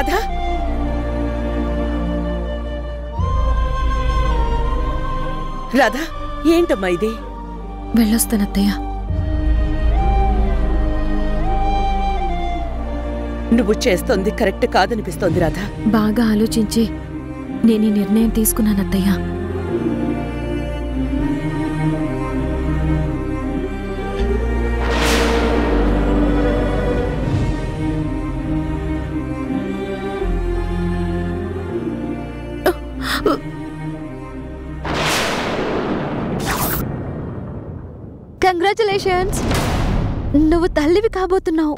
రాధా? రాధా ఏంటమ్మా ఇది? వెళ్ళొస్తానత్తయ్య. నువ్వు చేస్తోంది కరెక్ట్ కాదనిపిస్తోంది రాధా. బాగా ఆలోచించి నేను ఈ నిర్ణయం తీసుకున్నానత్తయ్యా. కంగ్రాచులేషన్స్ నువ్వు తల్లివి కాబోతున్నావు.